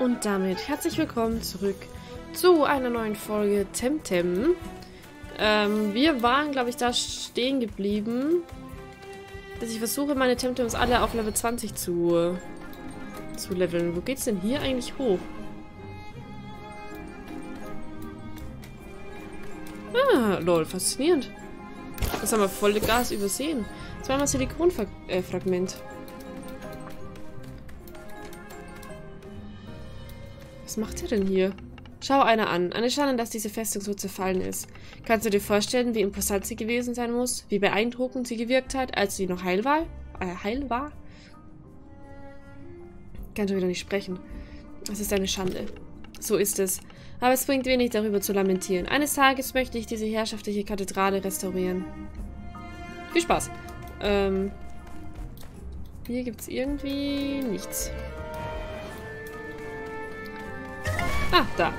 Und damit herzlich willkommen zurück zu einer neuen Folge Temtem. Ähm, wir waren, glaube ich, da stehen geblieben, dass ich versuche, meine Temtems alle auf Level 20 zu, zu leveln. Wo geht's denn hier eigentlich hoch? Ah, lol, faszinierend. Das haben wir voll Gas übersehen. Zweimal Silikonfragment. Was macht er denn hier? Schau einer an. Eine Schande, dass diese Festung so zerfallen ist. Kannst du dir vorstellen, wie imposant sie gewesen sein muss? Wie beeindruckend sie gewirkt hat, als sie noch heil war? Äh, heil war? Kann schon wieder nicht sprechen. Es ist eine Schande. So ist es. Aber es bringt wenig darüber zu lamentieren. Eines Tages möchte ich diese herrschaftliche Kathedrale restaurieren. Viel Spaß. Ähm, hier es irgendwie nichts. Ah, da.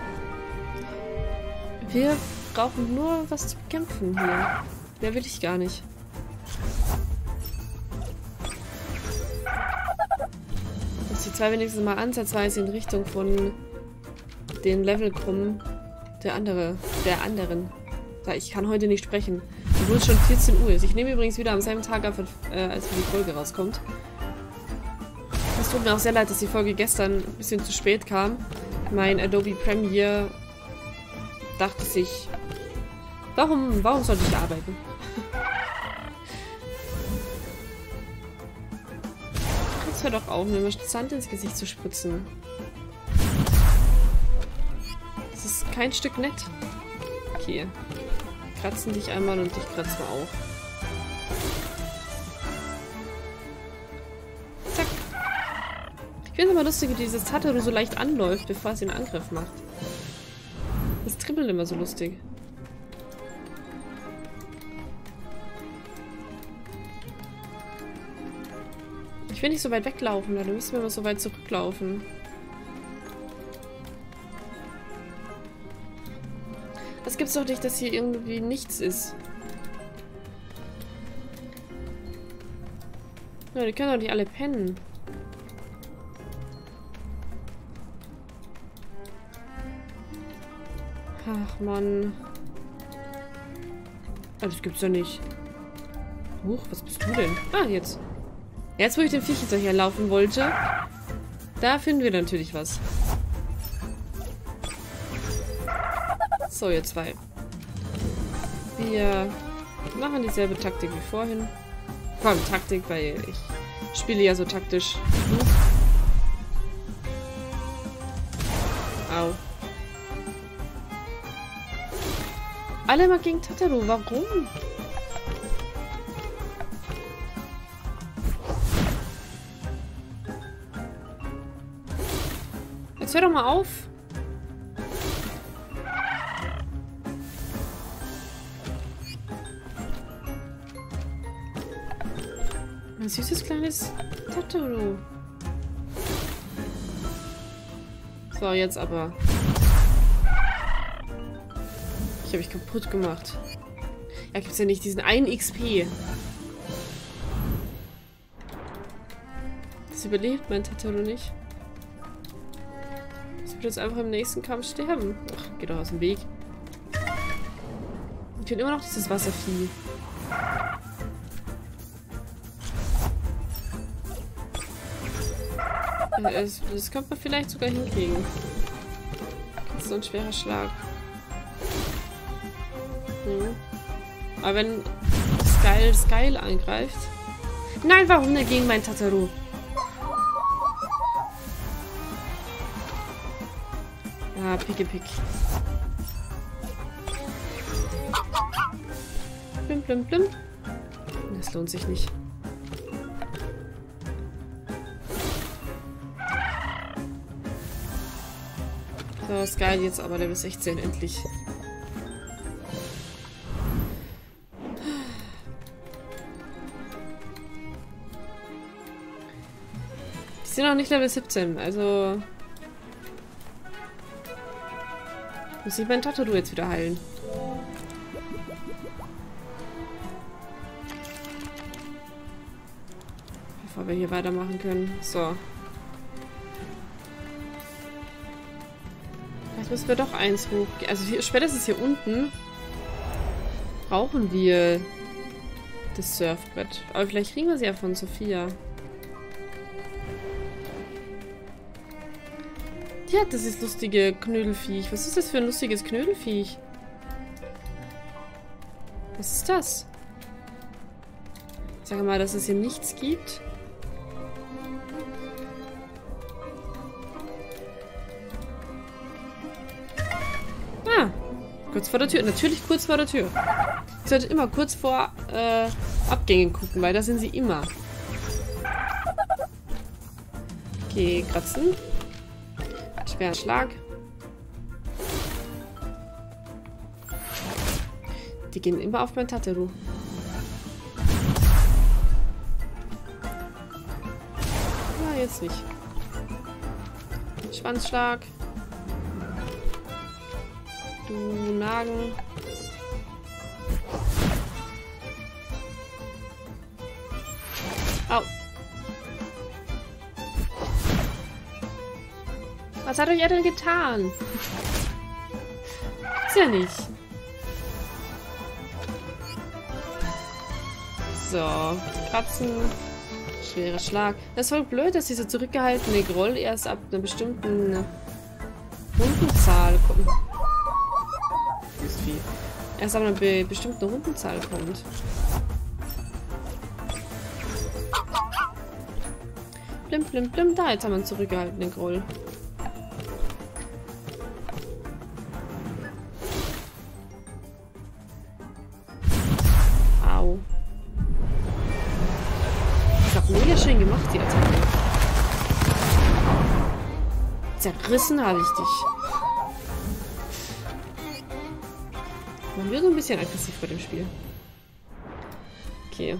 Wir brauchen nur was zu kämpfen hier. Mehr will ich gar nicht. Dass die zwei wenigstens mal ansatzweise in Richtung von den Levelkrummen der andere, der anderen. Ich kann heute nicht sprechen. Obwohl es schon 14 Uhr ist. Ich nehme übrigens wieder am selben Tag auf, äh, als die Folge rauskommt. Es tut mir auch sehr leid, dass die Folge gestern ein bisschen zu spät kam. Mein Adobe Premiere dachte sich, warum, warum sollte ich arbeiten? Jetzt hör doch auf, mir mal Sand ins Gesicht zu spritzen. Das ist kein Stück nett. Okay. Kratzen dich einmal und dich kratzen auch. Ich finde immer lustig, wie dieses Tataru so leicht anläuft, bevor es den Angriff macht. Das trippelt immer so lustig. Ich will nicht so weit weglaufen, dann müssen wir immer so weit zurücklaufen. Das gibt's doch nicht, dass hier irgendwie nichts ist. Ja, die können doch nicht alle pennen. Mann. Ah, das gibt's doch nicht. Huch, was bist du denn? Ah, jetzt. Jetzt, wo ich den Viech hinterher laufen wollte, da finden wir natürlich was. So, ihr zwei. Wir machen dieselbe Taktik wie vorhin. Vor allem Taktik, weil ich spiele ja so taktisch. Au. Alle mal gegen Tataru. Warum? Jetzt hör doch mal auf. Ein süßes kleines Tataru. So, jetzt aber. Ich habe mich kaputt gemacht. Ja, gibt es ja nicht diesen einen XP. Das überlebt mein Tataru nicht. Das wird jetzt einfach im nächsten Kampf sterben. Ach, geht doch aus dem Weg. Ich finde immer noch dieses Wasservieh. Das, das könnte man vielleicht sogar hinkriegen. Das ist so ein schwerer Schlag. Hm. Aber wenn Skyle Skyle angreift. Nein, warum denn gegen mein Tataru? Ah, picke pick. Blim, blim, blim. Das lohnt sich nicht. So, geil jetzt aber Level 16 endlich. Sind noch nicht Level 17, also... Muss ich mein Tataru jetzt wieder heilen. Bevor wir hier weitermachen können. So. müssen wir doch eins hoch. Also hier, spätestens hier unten brauchen wir das Surfbrett. Aber vielleicht kriegen wir sie ja von Sophia. Ja, das ist lustige Knödelfiech. Was ist das für ein lustiges Knödelfiech? Was ist das? Sag mal, dass es hier nichts gibt. Ah, kurz vor der Tür. Natürlich kurz vor der Tür. Ich sollte immer kurz vor äh, Abgängen gucken, weil da sind sie immer. Okay, kratzen. Schwerer Schlag. Die gehen immer auf mein Tateru. Ja, jetzt nicht. Schwanzschlag. Du Nagen. Au. Hat euch er denn getan? Ist ja nicht. So, kratzen. Schwerer Schlag. Das ist voll blöd, dass dieser zurückgehaltene Groll erst ab einer bestimmten Rundenzahl kommt. Viel. Erst ab einer be bestimmten Rundenzahl kommt. Blim, blim, blim. Da, jetzt haben wir einen zurückgehaltenen Groll. Zerrissen habe ich dich. Man wird so ein bisschen aggressiv bei dem Spiel. Okay.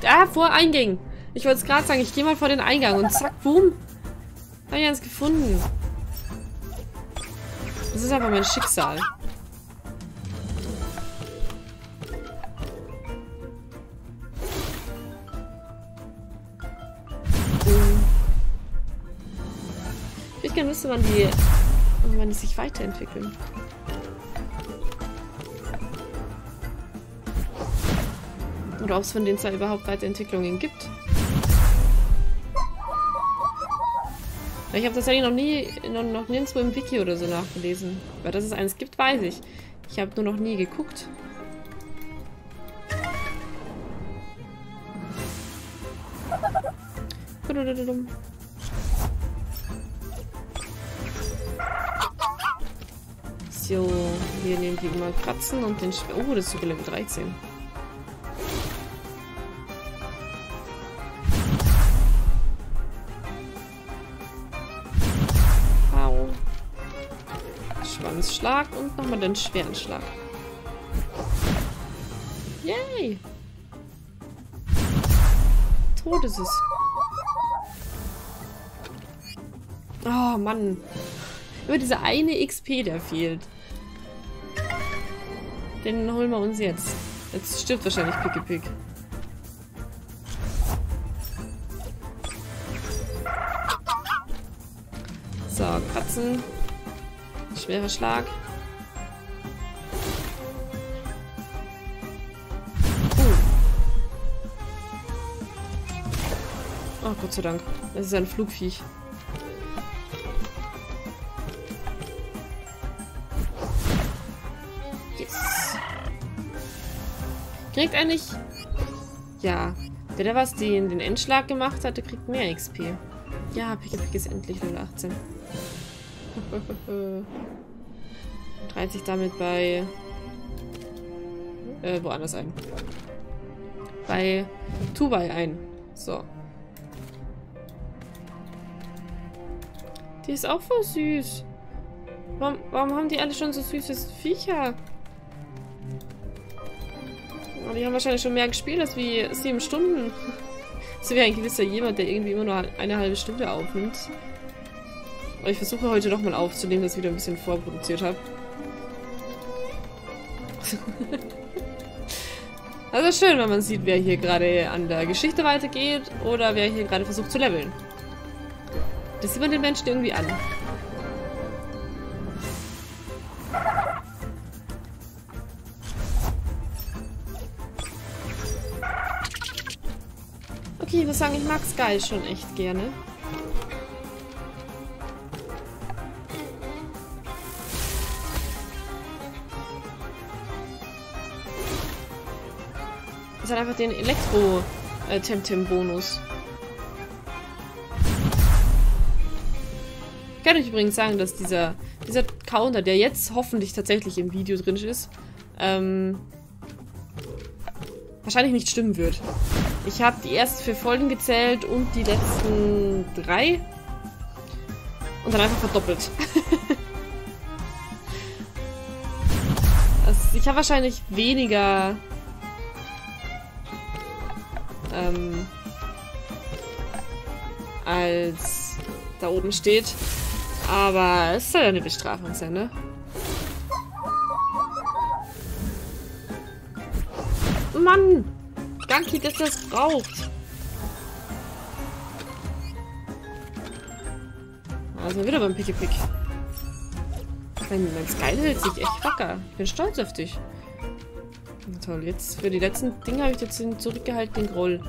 Da, vor Eingang. Ich wollte es gerade sagen, ich gehe mal vor den Eingang und zack, boom. Habe ich eins gefunden. Das ist aber mein Schicksal. Wissen, wann die, wann die sich weiterentwickeln. Oder ob es von denen zwar überhaupt Weiterentwicklungen gibt. Ich habe tatsächlich noch nie, noch, noch nirgendwo im Wiki oder so nachgelesen. Weil dass es eines gibt, weiß ich. Ich habe nur noch nie geguckt. So, wir nehmen die immer kratzen und den Schwer. Oh, das ist sogar Level 13. Au. Schwanzschlag und nochmal den schweren Schlag. Yay! Tot ist es. Oh, Mann. Nur dieser eine XP, der fehlt. Den holen wir uns jetzt. Jetzt stirbt wahrscheinlich Picke Pick. So, Katzen. Schwerer Schlag. Oh, Gott sei Dank. Das ist ein Flugviech. Kriegt eigentlich... Ja. Der, der was den, den Endschlag gemacht hatte, kriegt mehr XP. Ja, Picke Pick ist endlich 018. Treibt sich damit bei... Äh, woanders ein. Bei Tubai ein. So. Die ist auch voll süß. Warum, warum haben die alle schon so süßes Viecher? Aber die haben wahrscheinlich schon mehr gespielt als wie sieben Stunden. So wie ein gewisser jemand, der irgendwie immer nur eine halbe Stunde aufnimmt. Aber ich versuche heute noch mal aufzunehmen, dass ich wieder ein bisschen vorproduziert habe. Also schön, wenn man sieht, wer hier gerade an der Geschichte weitergeht oder wer hier gerade versucht zu leveln. Das sieht man den Menschen irgendwie an. Okay, ich muss sagen, ich mag Sky schon echt gerne. Das hat einfach den Elektro-Temtem-Bonus. Ich kann euch übrigens sagen, dass dieser, dieser Counter, der jetzt hoffentlich tatsächlich im Video drin ist, ähm, wahrscheinlich nicht stimmen wird. Ich habe die ersten vier Folgen gezählt und die letzten drei und dann einfach verdoppelt. also ich habe wahrscheinlich weniger ähm, als da oben steht. Aber es soll ja eine Bestrafung sein, ne? Mann! Danke, dass das braucht. Also wieder beim Picke-Pick. Mein, mein Sky hält sich echt wacker. Ich bin stolz auf dich. Toll, jetzt für die letzten Dinge habe ich jetzt den zurückgehaltenen Groll.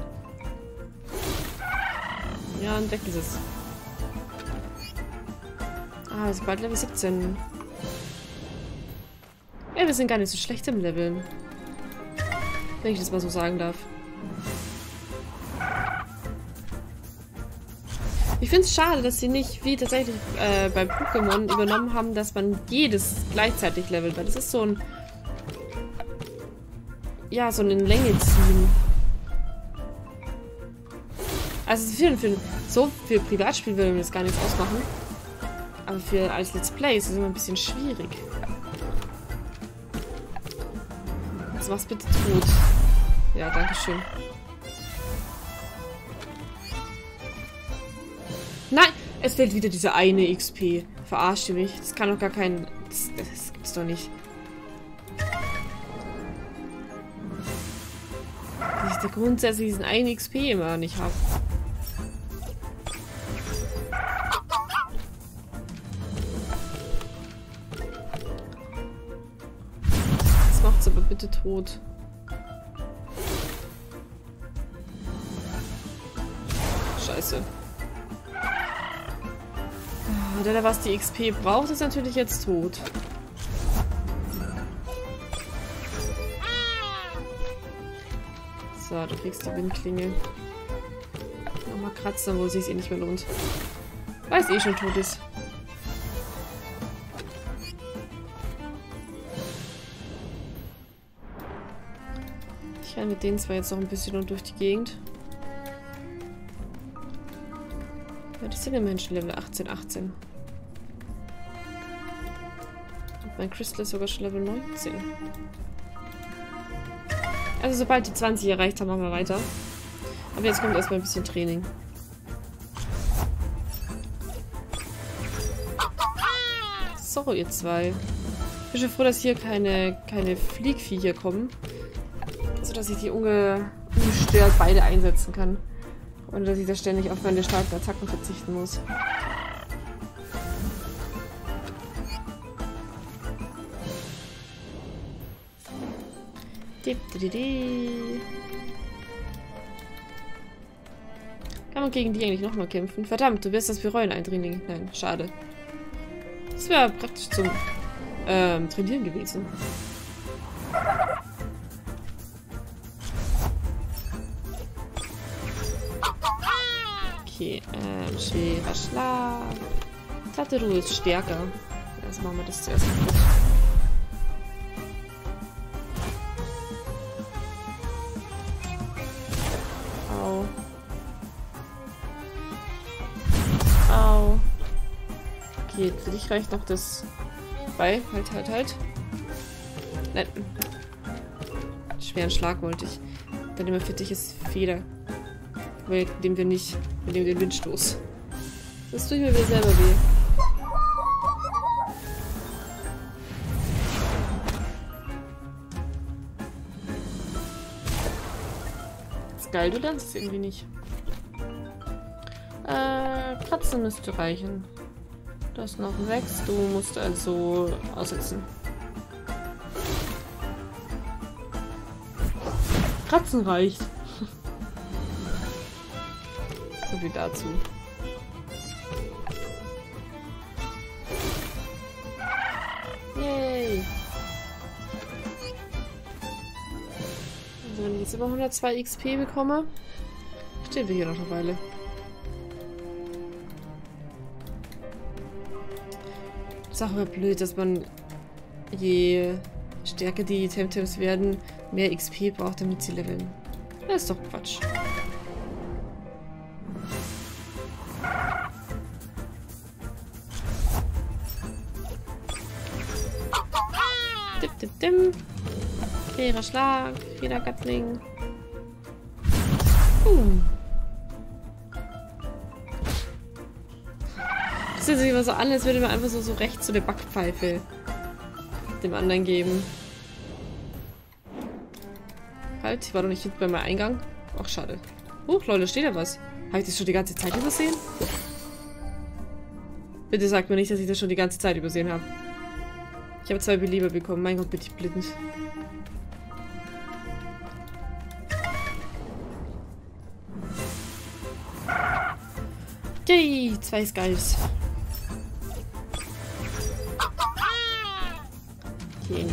Ja, und weg ist es. Ah, das ist bald Level 17. Ja, wir sind gar nicht so schlecht im Leveln. Wenn ich das mal so sagen darf. Ich finde es schade, dass sie nicht, wie tatsächlich äh, bei Pokémon, übernommen haben, dass man jedes gleichzeitig levelt. Weil das ist so ein ja, so eine Länge ziehen. Also für, für so für Privatspiel würde mir das gar nichts ausmachen. Aber für als Let's Play ist es immer ein bisschen schwierig. Jetzt mach's bitte tot. Ja, danke schön. Nein! Es fehlt wieder diese eine XP. Verarscht ihr mich? Das kann doch gar kein... Das, das gibt's doch nicht. ich grundsätzlich diesen einen XP immer nicht habe. Das macht's aber bitte tot. Was die XP braucht, ist natürlich jetzt tot. So, du kriegst die Windklinge. Nochmal kratzen, wo es sich eh nicht mehr lohnt. Weil es eh schon tot ist. Ich renne mit denen zwar jetzt noch ein bisschen durch die Gegend. Ja, das sind ja Menschen Level 18, 18. mein Crystal ist sogar schon Level 19. Also sobald die 20 erreicht haben, machen wir weiter. Aber jetzt kommt erstmal ein bisschen Training. So, ihr zwei. Ich bin schon froh, dass hier keine, keine Fliegviecher kommen. Sodass ich die unge ungestört beide einsetzen kann. Und dass ich da ständig auf meine starken Attacken verzichten muss. Kann man gegen die eigentlich nochmal kämpfen? Verdammt, du wirst das bereuen, Eindringling. Nein, schade. Das wäre praktisch zum ähm, Trainieren gewesen. Okay, ähm, schwerer Schlag. Tateru ist stärker. Also machen wir das zuerst kaputt. Für dich reicht noch das bei. Halt, halt, halt. Nein. Schweren Schlag wollte ich. Dann immer für dich ist Feder. Weil nehmen wir nicht. Wir nehmen den Windstoß. Das tut mir wieder selber weh. geil, du lernst es irgendwie nicht. Äh, Kratzen müsste reichen. Das noch wächst, du musst also aussetzen. Kratzen reicht. so viel dazu. Yay! Also wenn ich jetzt über 102 XP bekomme, stehen wir hier noch eine Weile. Ist auch immer blöd, dass man je stärker die Temtems werden, mehr XP braucht, damit sie leveln. Das ist doch Quatsch. Dip, dip, dim. Fairer Schlag, Federgatling. Uh. Das hört sich immer so an, als würde man einfach so, so rechts so eine Backpfeife dem anderen geben. Halt, ich war doch nicht hinten bei meinem Eingang. Ach, schade. Huch, Leute, steht da was? Habe ich das schon die ganze Zeit übersehen? Bitte sagt mir nicht, dass ich das schon die ganze Zeit übersehen habe. Ich habe zwei Belieber bekommen. Mein Gott, bin ich blind. Yay, zwei Skulls.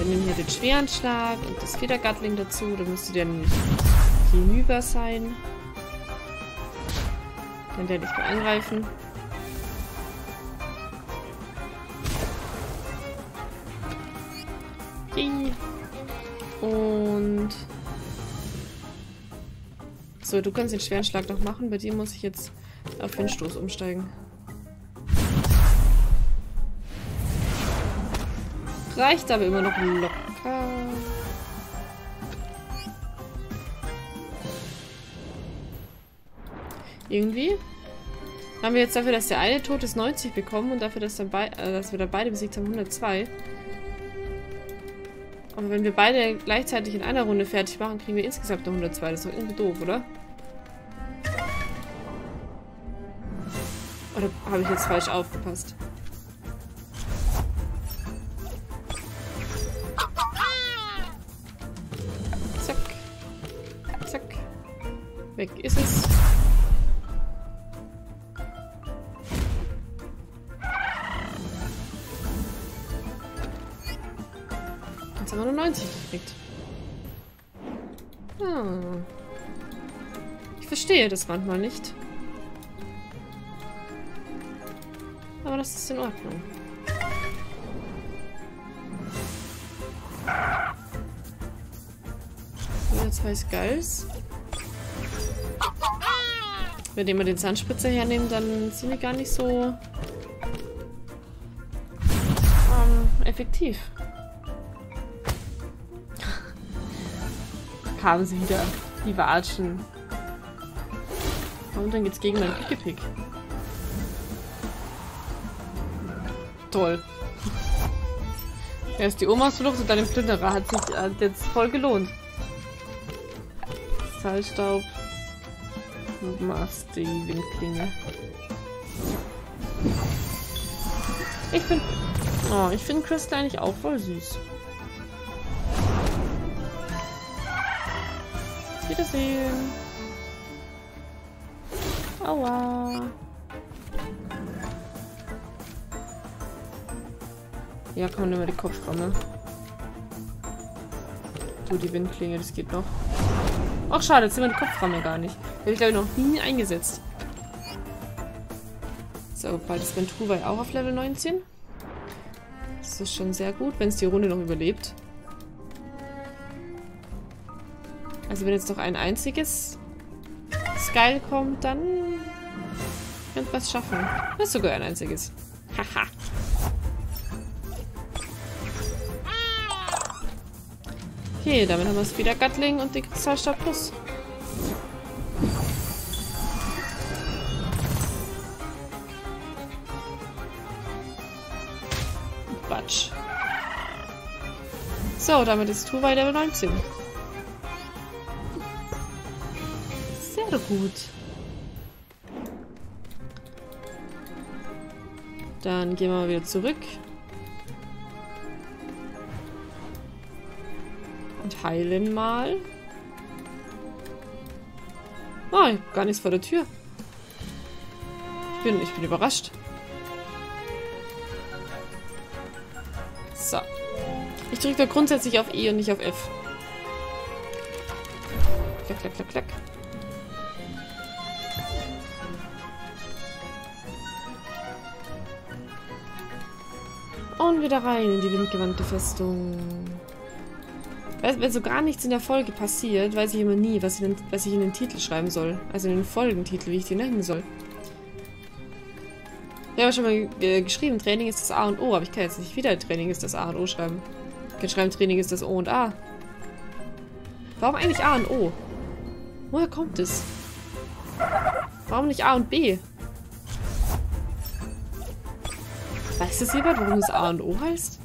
Wir nehmen hier den schweren Schlag und das Federgatling dazu. Da müsste nämlich hinüber sein. Kann der nicht mehr angreifen. Okay. Und... So, du kannst den schweren Schlag noch machen. Bei dir muss ich jetzt auf den Stoß umsteigen. Reicht aber immer noch locker. Irgendwie haben wir jetzt dafür, dass der eine tot ist, 90 bekommen und dafür, dass, dann äh, dass wir da beide besiegt haben, 102. Aber wenn wir beide gleichzeitig in einer Runde fertig machen, kriegen wir insgesamt noch 102. Das ist doch irgendwie doof, oder? Oder habe ich jetzt falsch aufgepasst? Weg ist es. Jetzt haben wir nur 90 gekriegt. Ah. Ich verstehe das manchmal nicht. Aber das ist in Ordnung. Wieder zwei Skulls. Wenn wir den Zahnspritzer hernehmen, dann sind die gar nicht so ähm, effektiv. Kamen sie wieder, die Watschen. Und dann geht's gegen meinen Pickepick. Toll. Erst die Oma Flucht und dann den Plünderer. Hat sich hat jetzt voll gelohnt. Salzstaub. Du machst die Windklinge. Ich finde... Oh, ich finde Crystal eigentlich auch voll süß. Wiedersehen. Aua. Ja, komm, nimm mal die Kopframme. Du, die Windklinge, das geht noch. Ach, schade, jetzt sind wir die Kopframme gar nicht. Habe ich, glaube ich, noch nie eingesetzt. So, bald ist Venturai auch auf Level 19. Das ist schon sehr gut, wenn es die Runde noch überlebt. Also wenn jetzt noch ein einziges Skyl kommt, dann könnte was schaffen. Das ist sogar ein einziges. Haha. okay, damit haben wir es wieder Gatling und die Kristallstadt Plus. So, damit ist Tuwei Level 19. Sehr gut. Dann gehen wir mal wieder zurück. Und heilen mal. Ah, gar nichts vor der Tür. Ich bin, ich bin überrascht. Drücke da grundsätzlich auf E und nicht auf F. Klack, klack, klack, klack. Und wieder rein in die windgewandte Festung. Wenn so gar nichts in der Folge passiert, weiß ich immer nie, was ich, in, was ich in den Titel schreiben soll. Also in den Folgentitel, wie ich den nennen soll. Ich habe schon mal geschrieben, Training ist das A und O, aber ich kann jetzt nicht wieder Training ist das A und O schreiben. Ich kann schreiben, Training ist das O und A. Warum eigentlich A und O? Woher kommt es? Warum nicht A und B? Weiß das jemand, warum es A und O heißt?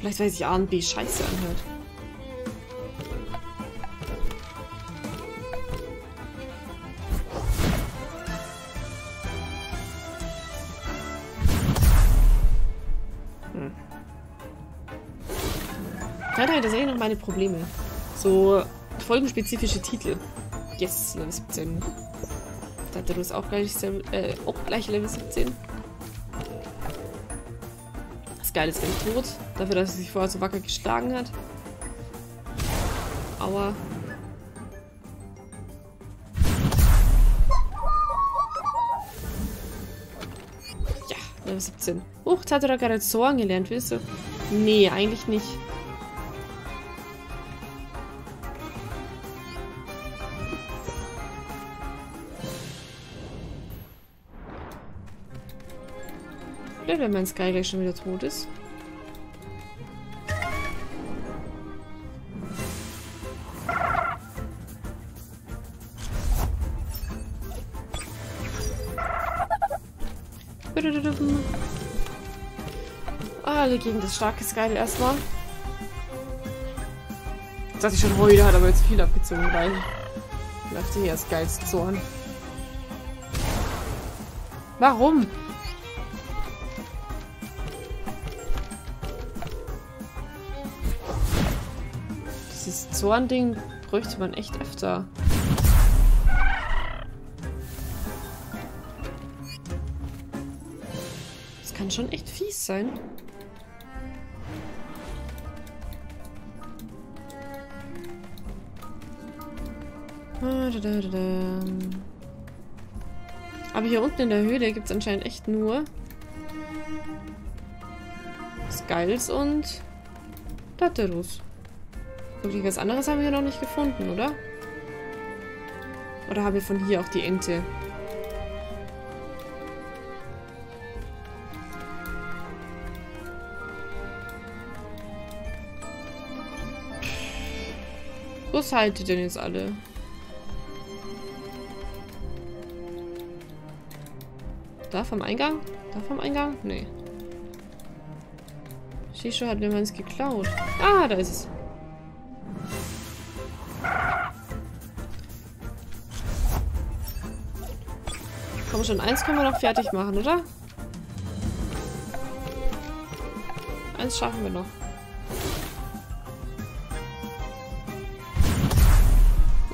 Vielleicht weil sich A und B scheiße anhört. Da sehe ich noch meine Probleme. So folgenspezifische Titel. Yes, Level 17. Da hat er auch gleich, äh, auch gleich Level 17 geil ist, wenn ich tot. Dafür, dass er sich vorher so wacker geschlagen hat. Aua. Ja, Level 17. Huch, jetzt hat er gerade Zorn gelernt, willst du? Nee, eigentlich nicht. Blöd, wenn mein Sky gleich schon wieder tot ist. Alle gegen das starke Sky erstmal. Jetzt dachte ich schon, heute hat aber jetzt viel abgezogen, weil ich dachte hier ist geilst Zorn. Warum? Zorn-Ding bräuchte man echt öfter. Das kann schon echt fies sein. Aber hier unten in der Höhle gibt es anscheinend echt nur Skulls und Daterus. Wirklich was anderes haben wir noch nicht gefunden, oder? Oder haben wir von hier auch die Ente? Wo seid ihr denn jetzt alle? Da vom Eingang? Da vom Eingang? Nee. Shisho hat mir meins geklaut. Ah, da ist es. Komm schon, eins können wir noch fertig machen, oder? Eins schaffen wir noch.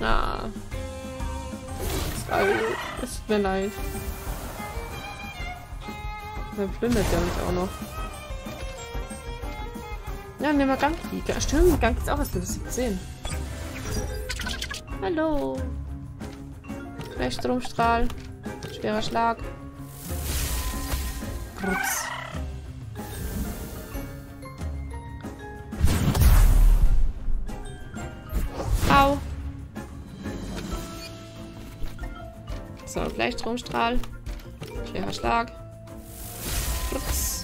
Ah. Es tut mir leid. Der plündert ja mich auch noch. Ja, nehmen wir Ganki. Stimmt, Ganki ist auch was Level 17. Hallo. Stromstrahl. Schwerer Schlag. Ups. Au. So, Gleichstromstrahl. Schwerer Schlag. Ups.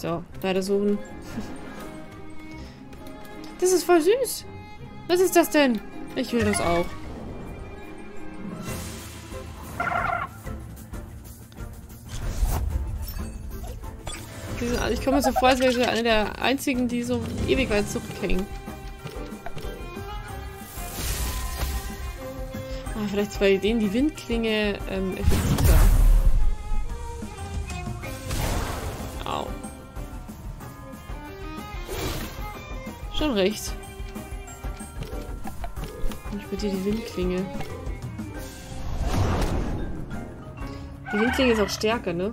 So, weiter suchen. Das ist voll süß. Was ist das denn? Ich will das auch. Ich komme mir so vor, als wäre ich eine der einzigen, die so ewig weit zurückhängen. Ah, vielleicht bei denen die Windklinge ähm, effektiver. Schon recht. Ich dir die Windklinge. Die Windklinge ist auch stärker, ne?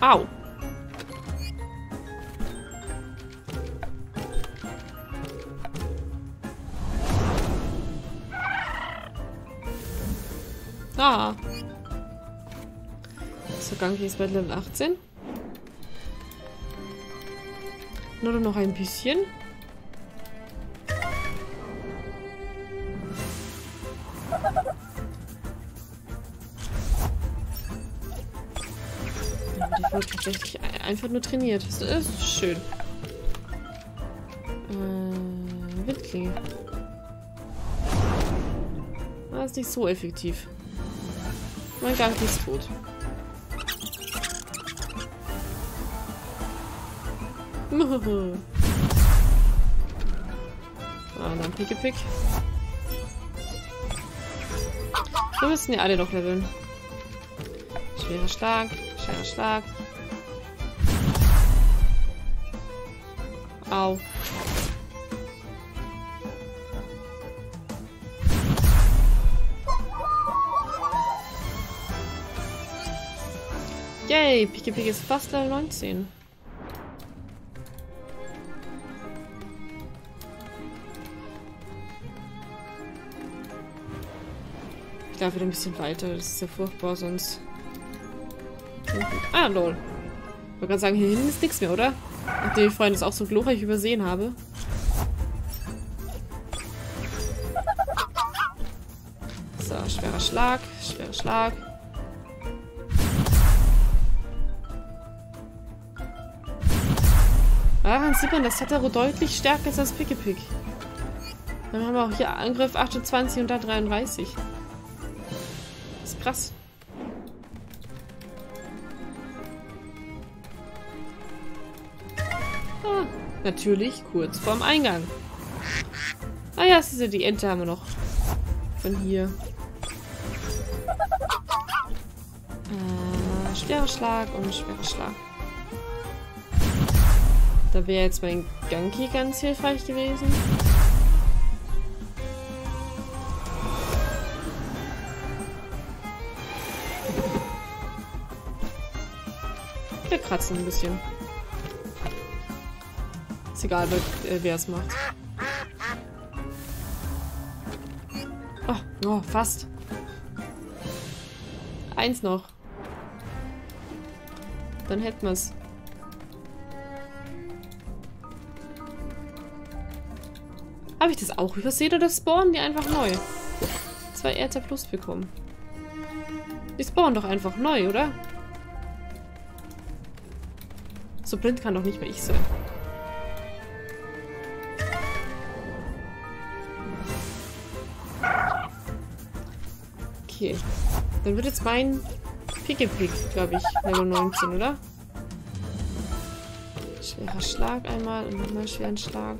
Au. Ah. Ganki ist bei Level 18. Nur noch ein bisschen. wurde tatsächlich einfach nur trainiert. Das ist schön. Äh, Windklinge. Das ah, ist nicht so effektiv. Mein Gang ist tot. Ah, dann Pickepick. Wir müssen ja alle noch leveln. Schwerer Schlag, schwerer Schlag. Au. Yay, Piki ist fast Level 19. Darf wieder ein bisschen weiter, das ist ja furchtbar, sonst... Ah, lol. Ich wollte gerade sagen, hier hinten ist nichts mehr, oder? Nachdem ich vorhin das auch so glorreich übersehen habe. So, schwerer Schlag, schwerer Schlag. Daran sieht man, dass Tataro deutlich stärker ist als Pickepick. Dann haben wir auch hier Angriff 28 und da 33. Krass. Natürlich kurz vorm Eingang. Ah ja, das ist die Ente haben wir noch. Von hier. Äh, schwerer Schlag und schwerer Schlag. Da wäre jetzt mein Ganki ganz hilfreich gewesen. Kratzen ein bisschen egal, äh, wer es macht. Oh, oh, fast. Eins noch. Dann hätten wir es. Habe ich das auch übersehen oder spawnen die einfach neu? Zwei RT Plus bekommen. Die spawnen doch einfach neu, oder? So blind kann doch nicht mehr ich sein. Okay. Dann wird jetzt mein Pickepick, glaube ich, Level 19, oder? Schwerer Schlag einmal und nochmal schweren Schlag.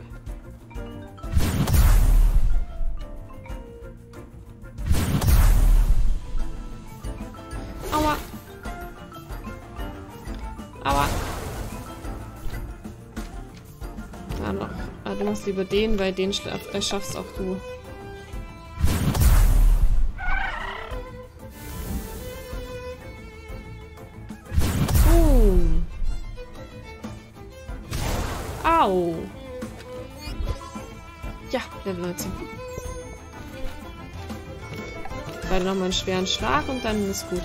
Machst lieber den, weil den schaffst auch du. Au. Ja, Level 19. Beide nochmal einen schweren Schlag und dann ist gut.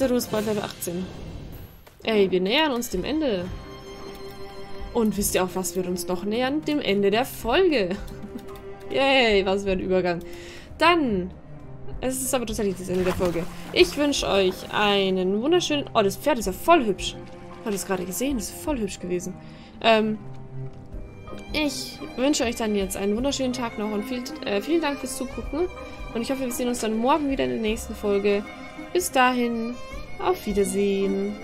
Tataru ist bald Level 18. Ey, wir nähern uns dem Ende. Und wisst ihr auch, was wir uns noch nähern? Dem Ende der Folge. Yay, was für ein Übergang. Dann, es ist aber tatsächlich das Ende der Folge. Ich wünsche euch einen wunderschönen... Oh, das Pferd ist ja voll hübsch. Habt ihr es gerade gesehen? Das ist voll hübsch gewesen. Ähm, ich wünsche euch dann jetzt einen wunderschönen Tag noch und viel, äh, vielen Dank fürs Zugucken. Und ich hoffe, wir sehen uns dann morgen wieder in der nächsten Folge. Bis dahin, auf Wiedersehen.